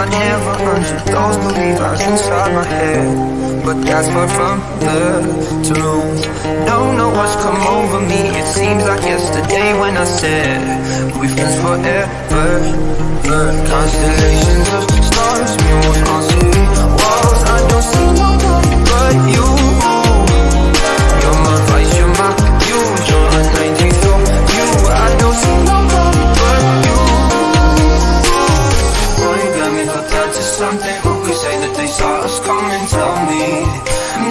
I never understood those belief lies inside my head. But that's far from the truth. Don't know what's come over me. It seems like yesterday when I said We friends forever. But constellations of stars Move on city walls. I don't see nobody but you to something. Who could say that they saw us come and tell me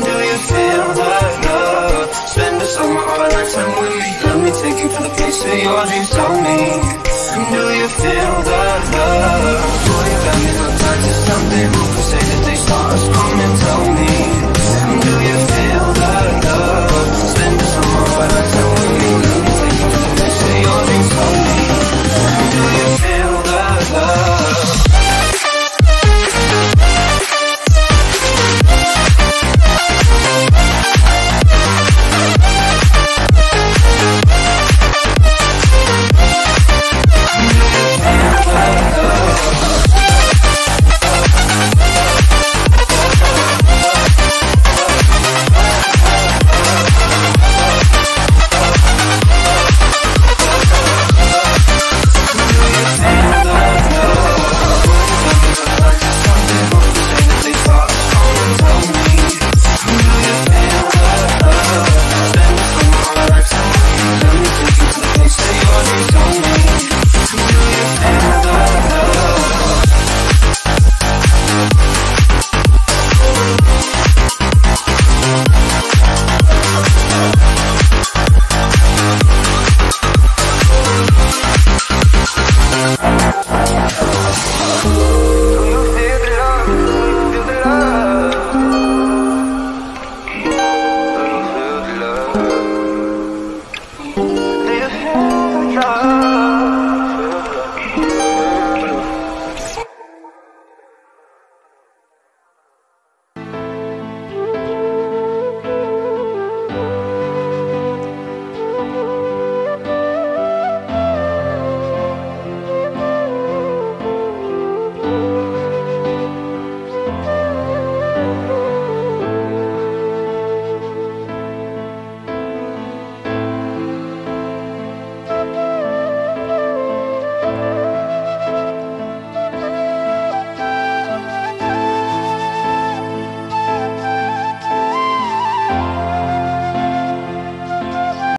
Do you feel the love? Spend the summer all the time with me. Let me take you to the place where your dreams tell me. Do you feel the love? Boy, you got me hooked up to something. Who could say that they saw us come